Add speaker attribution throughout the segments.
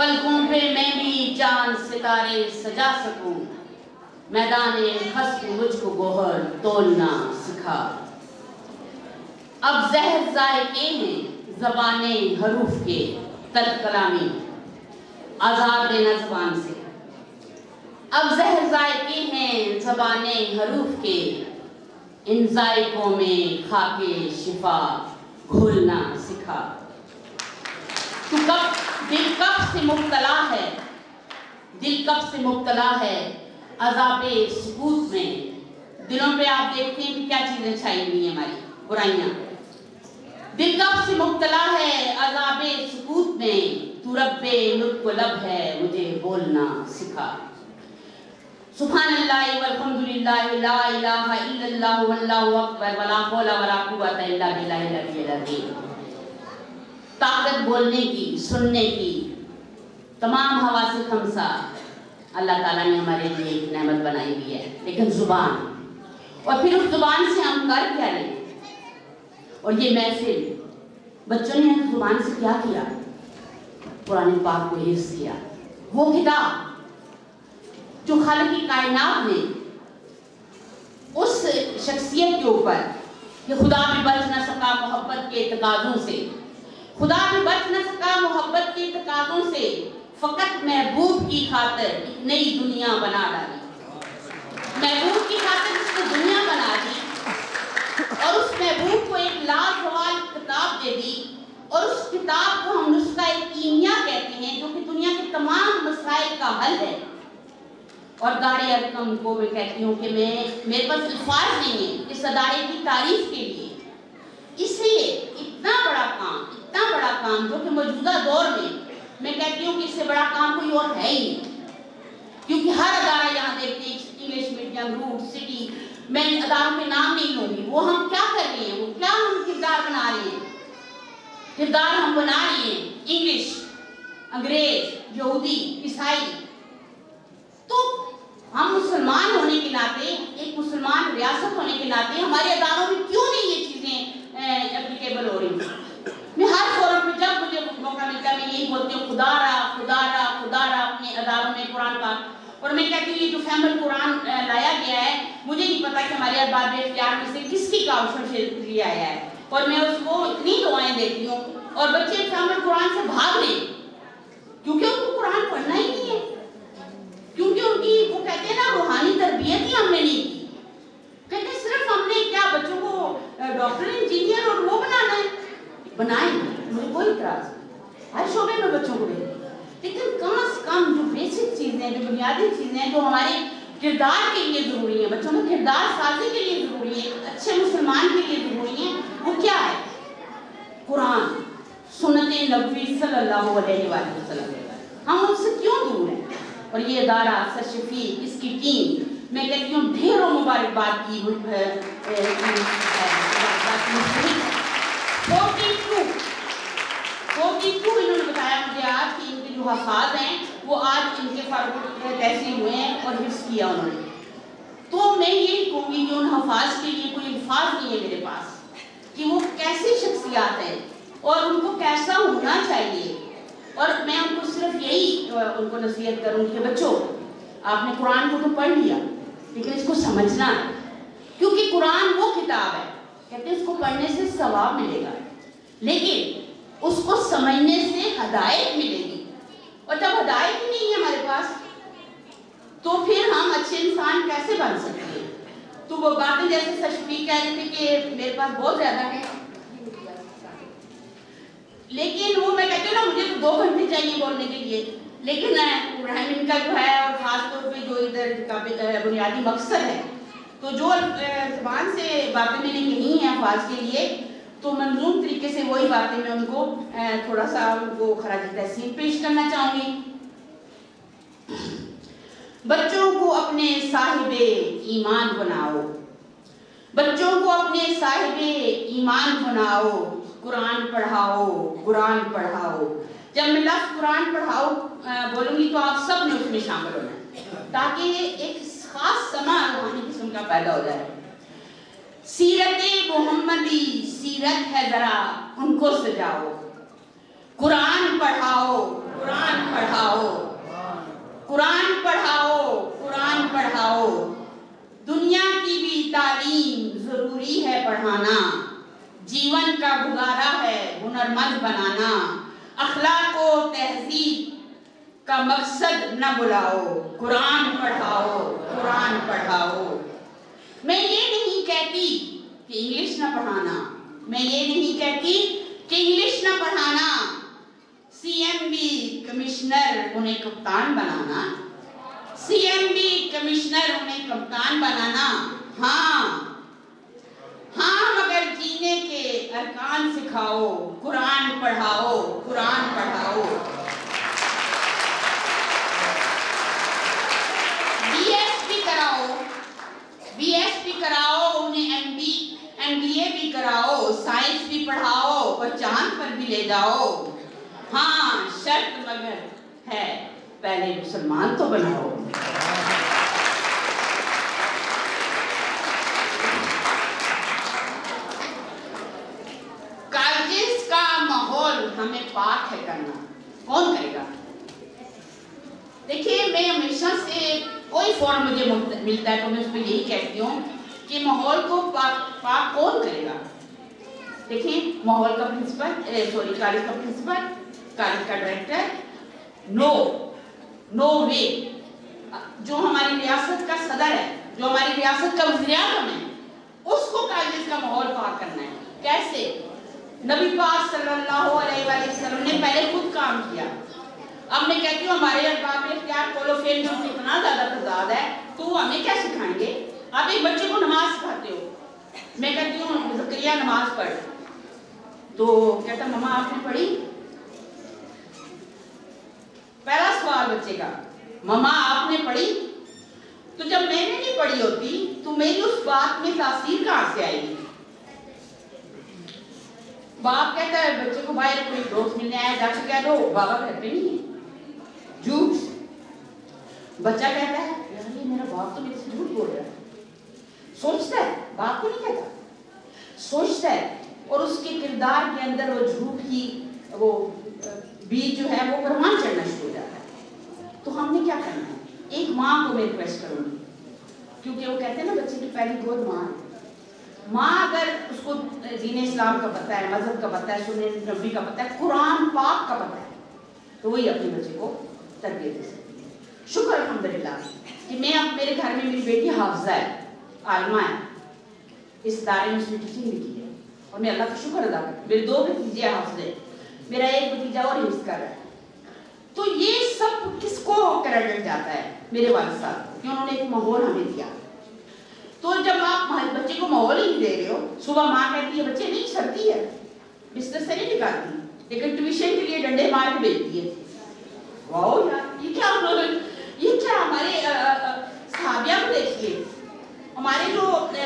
Speaker 1: पलकों पे मैं भी चाँद सितारे सजा सकूँ। मैदान हस्क मुझको गोहर तोलना सिखा। अब जहर जायके हैं, जबाने हरूफ के तर्क आज़ाद देना जबान से। अब जहर जायके हैं, जबाने हरूफ के, इन जायकों में खाके शिफा घोलना सिखा। तू कब, दिल कब से मुब्तला है? दिल कब से मुब्तला है? अजाब सबूत में। दिलों पे आप देखते हैं कि क्या चीज़ें छाई हुई हैं हमारी, बुराइयाँ। दिल कब से मुब्तला है? अजाब सबूत में। तू रब्बे नुत्क लब है, मुझे बोलना सिखा। सुभान अल्लाह वल्हम्दुलिल्लाह, ला इलाहा इल्लल्लाहु, वल्लाहु अकबर, वला हौला वला कुव्वता इल्ला बिल्लाहिल अलिय्यिल अज़ीम ताकत बोलने की, सुनने की, तमाम हवा से खमसा अल्लाह ताला ने हमारे लिए एक नेमत बनाई हुई है, लेकिन ज़ुबान। और फिर उस ज़ुबान से हम कर क्या रहे और ये महफिल, बच्चों ने ज़ुबान से क्या किया? पुराने पाक को हिस्स किया। वो किताब जो खाल की कायनात ने उस शख्सियत के ऊपर, कि खुदा भी बच न सका मोहब्बत के तकाजों से खुदा भी बच न सका मोहब्बत के तकाजों से, फकत महबूब की खातर एक नई दुनिया बना डाली। महबूब की खातर उसने दुनिया बना दी, और उस महबूब को एक लाजवाल किताब दे दी, और उस किताब को हम नुस्खा कीमिया कहते हैं, जो कि दुनिया के तमाम मसाइल का हल है। और दारे अरकम को मैं कहती हूँ कि मैं, मेरे पास अल्फाज नहीं है इस अदारे की तारीफ़ के लिए। इसलिए इतना बड़ा काम इतना बड़ा काम जो कि मौजूदा दौर में मैं कहती हूँ कि इससे बड़ा काम कोई और है ही क्योंकि हर अदारा यहाँ देखते हैं इंग्लिश मीडियम रूट सिटी मैं अदारों के नाम नहीं लूँगी। वो हम क्या कर रहे हैं? वो क्या हम किरदार बना रहे हैं? किरदार हम बना रहे हैं इंग्लिश अंग्रेज़, यहूदी, ईसाई। तो हम मुसलमान होने के नाते, एक मुसलमान रियासत होने के नाते हमारे अदारों में क्यों नहीं ये चीज़ें एप्लीकेबल हो रही मैं हर फोरम में जब मुझे मौका मिलता है मैं यही बोलती हूँ खुदा रहा खुदा रहा खुदा रहा अपने अदारों में कुरान पाक। और मैं कहती हूँ, ये जो फैमल कुरान लाया गया है, मुझे नहीं पता कि हमारे अरबाब इख्तियार में से किसकी काउशल से लिया आया है। और मैं उसको इतनी दुआएँ देती हूँ, और बच्चे फैमल कुरान से भाग लें, क्योंकि उनको कुरान पढ़ना ही नहीं है। क्योंकि उनकी, वो कहते हैं ना, रूहानी तरबियत ही हमने नहीं की। कहते सिर्फ़ हमने क्या बच्चों को डॉक्टर, इंजीनियर और वो बनाना है। बनाए मुझे कोई इतराज हर शोबे में बच्चों को भेजें लेकिन कम से कम जो बेसिक चीज़ें जो बुनियादी चीज़ें जो हमारे किरदार के लिए ज़रूरी है, बच्चों में किरदार साजी के लिए ज़रूरी है, अच्छे मुसलमान के लिए ज़रूरी है, वो क्या है? कुरान सुनत नबी सल्लल्लाहु अलैहि वसल्लम। हम उनसे क्यों दूर हैं? और ये अदारा सर शफीक इसकी टीम, मैं कहती हूँ, ढेरों मुबारकबाद की इन्होंने बताया मुझे आज कि इनके जो हफाज हैं, वो आज इनके तहसील हुए हैं और हिफ्स किया उन्होंने। तो मैं यही कहूँगी कि उन हफाज के लिए कोई अल्फाज नहीं है मेरे पास, कि वो कैसी शख्सियात हैं और उनको कैसा होना चाहिए। और मैं उनको सिर्फ़ यही उनको नसीहत करूँगी कि बच्चों, आपने कुरान को तो पढ़ लिया, लेकिन इसको समझना है। क्योंकि कुरान वो किताब है, कहते हैं इसको पढ़ने से सवाब मिलेगा। लेकिन उसको समझने से हदायत मिलेगी। और जब हदायत ही नहीं है हमारे पास तो फिर हम अच्छे इंसान कैसे बन सकते हैं? तो वो बातें जैसे सशफी कह रहे थे कि मेरे पास बहुत ज़्यादा है। लेकिन वो मैं कहती हूँ ना, मुझे तो दो घंटे चाहिए बोलने के लिए। लेकिन रहमिन का जो है, और खास तौर पे जो इधर का बुनियादी मकसद है तो जो जबान से बातें मैंने कही हैं अफवाज के लिए। तो मंजूम तरीके से वही बातें मैं उनको थोड़ा सा उनको खराज तहसीन पेश करना चाहूँगी। बच्चों को अपने साहिब ईमान बनाओ। बच्चों को अपने साहिब ईमान बनाओ। कुरान पढ़ाओ कुरान पढ़ाओ। जब मैं लफ्ज कुरान पढ़ाओ बोलूँगी तो आप सबने उसमें शामिल होना ताकि एक खास समा रूहानी किस्म का पैदा हो जाए। सीरत मोहम्मदी, सीरत है जरा, उनको सजाओ। कुरान पढ़ाओ कुरान पढ़ाओ। कुरान पढ़ाओ कुरान पढ़ाओ। दुनिया की भी तालीम ज़रूरी है पढ़ाना। जीवन का गुजारा है, हुनरमंद बनाना। अखलाक तहजीब का मकसद न बुलाओ। कुरान पढ़ाओ कुरान पढ़ाओ। मैं ये नहीं कहती कि इंग्लिश ना पढ़ाना। मैं ये नहीं कहती कि इंग्लिश ना पढ़ाना। सीएमबी कमिश्नर उन्हें कप्तान बनाना। सीएमबी कमिश्नर उन्हें कप्तान बनाना। हाँ। हाँ मगर जीने के अरकान सिखाओ, कुरान पढ़ाओ कुरान पढ़ाओ। बीएसपी कराओ बीएसपी कराओ, उन्हें एमबी एमबीए भी कराओ, साइंस भी पढ़ाओ और चाँद पर भी ले जाओ। हाँ शर्त मगर है, पहले मुसलमान तो बनाओ। कॉलेजेस का माहौल हमें पाक है करना। कौन करेगा? देखिए, मैं हमेशा से कोई फॉर्म मुझे मिलता है तो मैं उस पर यही कहती हूँ कि माहौल को पाक पाक कौन करेगा देखिए माहौल का प्रिंसिपल सॉरी कॉलेज का प्रिंसिपल कॉलेज का डायरेक्टर नो नो वे जो हमारी रियासत का सदर है जो हमारी रियासत का वजी है उसको कॉलेज का माहौल पाक करना है कैसे नबी पाक सल्लल्लाहु अलैहि वसल्लम ने पहले खुद काम किया अब मैं कहती हूँ, हमारे अखबार में क्या कोलोफेन जो इतना ज़्यादा तजाद है तो हमें क्या सिखाएँगे? आप एक बच्चे को नमाज़ सिखाते हो। मैं कहती हूँ, जक्रिया, नमाज़ पढ़। तो कहता, मम्मा, आपने पढ़ी? पहला सवाल बच्चे का, मम्मा, आपने पढ़ी? तो जब मैंने नहीं पढ़ी होती तो मेरी उस बात में तासीर कहाँ से आएगी बाप कहता है, बच्चे को बाहर कोई दोस्त मिलने आया जाके कह दो बाबा घर पे नहीं है। झूठ? बच्चा कहता है ये मेरा बाप तो मेरे से झूठ बोल रहा है। सोचता है, बाप को नहीं कहता। सोचता है, और उसके किरदार के अंदर वो झूठ की, वो बीज जो है, वो प्रमाण चढ़ना शुरू हो जाता है। तो हमने क्या करना है? एक माँ को मैं रिक्वेस्ट करूँगी, क्योंकि वो कहते हैं ना, बच्चे की पहली गोद माँ माँ अगर उसको दीन इस्लाम का पता है, मज़हब का पता है सुन नबी का पता है, कुरान पाक का पता है तो वही अपने बच्चे को तरबियत दे सकती है। शुक्र अलहमदिल्ला कि मैं अब मेरे घर में मेरी बेटी हाफजा है आलमा है। इस दायरे में उसने टीचिंग भी की है और मैं अल्लाह का शुक्र अदा करती मेरे दो भतीजे हाफजे, मेरा एक भतीजा और हिफ्ज कर रहा है। तो ये सब किसको क्रेडिट जाता है? मेरे वाले साहब कि उन्होंने एक माहौल हमें दिया। तो जब आप बच्चे को माहौल ही दे रहे हो, सुबह माँ कहती है, बच्चे, नहीं, सर्दी है। बिस्तर से नहीं निकालती, लेकिन ट्यूशन के लिए डंडे मार के भेजती है। वाओ यार ये क्या ये क्या हमारे साबिया को देखिए हमारे जो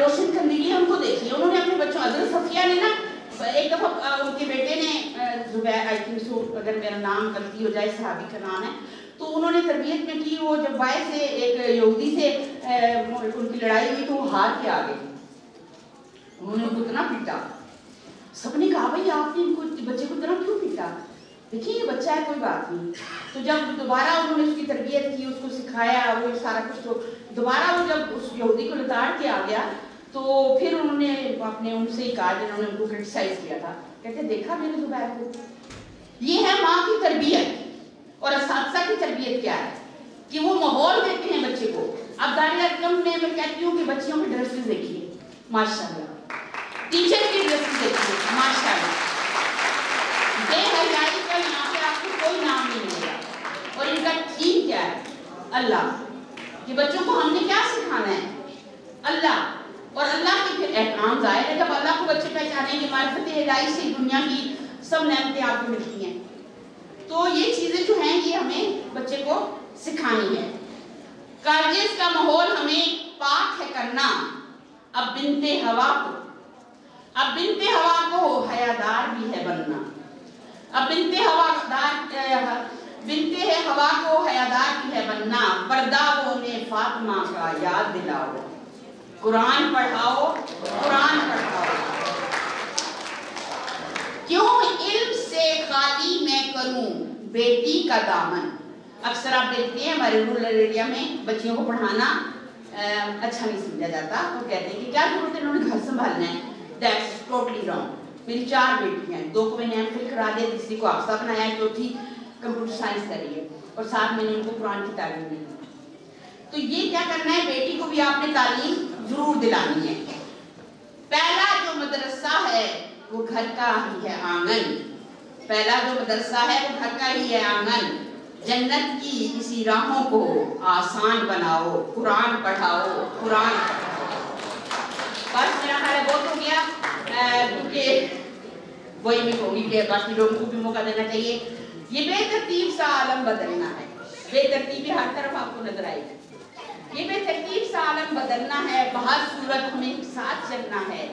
Speaker 1: रोशन खंदगी है उनको देखिए उन्होंने अपने बच्चों अदर सफिया ने ना एक दफ़ा उनके बेटे ने जुबैर, आई थिंक सो अगर मेरा नाम गलती हो जाए सहाबी का नाम है तो उन्होंने तरबियत में की वो जब बाय से एक यहूदी से उनकी लड़ाई हुई तो वो हार के आ गए उन्होंने उनको इतना पीटा सबने कहा भाई आपने इनको बच्चे को इतना क्यों पीटा? देखिए, ये बच्चा है, कोई बात नहीं। तो जब दोबारा उन्होंने उसकी तरबियत की, उसको सिखाया, वो सारा कुछ तो दोबारा वो जब उस यहूदी को लताड़ के आ गया तो फिर उन्होंने अपने उनसे ही कहा, जिन्होंने उनको क्रिटिसाइज किया था। कहते, देखा मेरे जुबैर को? ये है माँ की तरबियत, और इस की तरबियत क्या है? कि वो माहौल देते हैं बच्चे को। अब दानिया कम में, मैं कहती हूँ कि बच्चियों की ड्रेसेस देखिए, माशाल्लाह। टीचर की ड्रेसेस देखिए, माशाल्लाह बेहयाई का यहाँ पे आपको कोई नाम नहीं मिलेगा और इनका थीम क्या है। अल्लाह। कि बच्चों को हमने क्या सिखाना है? अल्लाह। और अल्लाह के फिर एहकाम ज़ाहिर है। जब अल्लाह को बच्चे पहचानेंगे मार्फत हिदाई से दुनिया की सब नमतें आपको मिलती हैं। तो ये चीज़ें जो हैं, ये हमें बच्चे को सिखानी है। कॉलेज का माहौल हमें पाक है करना। अब बिनते हवा को। अब बिनते हवा को हयादार भी है बनना। अब बिनते हवादार बिनते है हवा को, हयादार की है बनना पर्दा वो ने फातिमा का याद दिलाओ। कुरान पढ़ाओ कुरान पढ़ाओ। क्यों इल्म से खाली मैं करूँ बेटी का दामन? अक्सर आप देखते हैं हमारे रूरल एरिया में बच्चियों को पढ़ाना अच्छा नहीं समझा जाता। तो कहते हैं कि क्या ज़रूरत है? उन्होंने घर संभालना है। दैट्स टोटली रॉन्ग मेरी चार बेटियाँ हैं। दो को मैंने एम फिल करा दिया, तीसरी को आपसा बनाया चौथी कंप्यूटर साइंस कर है और साथ मैंने उनको कुरान की तालीम दी। तो ये क्या करना है, बेटी को भी आपने तालीम ज़रूर दिलानी है। पहला जो मदरसा है, वो घर का ही है आँगन। पहला जो मदरसा है, वो घर का ही है आँगन। जन्नत की इसी राहों को आसान बनाओ, कुरान पढ़ाओ, कुरान बस मेरा ख्याल बहुत हो गया। क्योंकि वही मैं कहूँगी कि बाकी लोगों को भी मौका देना चाहिए। ये बेतरतीब सा आलम बदलना है। बेतरतीबी हर तरफ़ आपको नज़र आएगी। ये बेतरतीब सा आलम बदलना है। बहुत सूरत हमें साथ चलना है।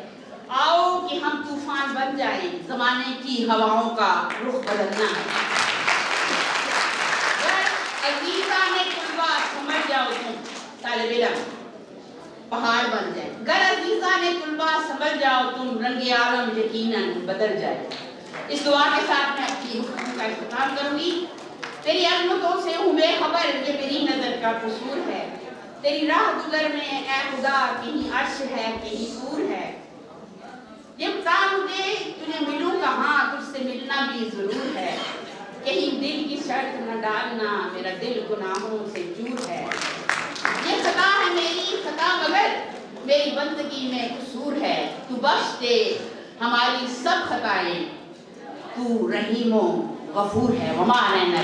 Speaker 1: आओ कि हम तूफ़ान बन जाएँ। जमाने की हवाओं का रुख बदलना है। समझ जाओ तुम तालिब पहाड़ बन जाए। गर अजीजा ने कुलबा समझ जाओ, तुम रंगे आलम यकीनन बदल जाए। इस दुआ के साथ मैं अपनी का इस्तेमाल करूँगी। तेरी अजमतों से हूँ बेखबर ये मेरी नज़र का कसूर है। तेरी राह गुजर में ए खुदा, कहीं अर्श है, कहीं सूर है। ये बता मुझे तुझे मिलूं कहाँ, तुझसे मिलना भी ज़रूर है। कहीं दिल की शर्त न डालना, मेरा दिल गुनाहों से चूर है। ये खता है मेरी, खता मगर मेरी बंदगी में कसूर है। तू बख्श दे, हमारी सब खताएँ। तू रहीमो, गफूर है वमा अलैना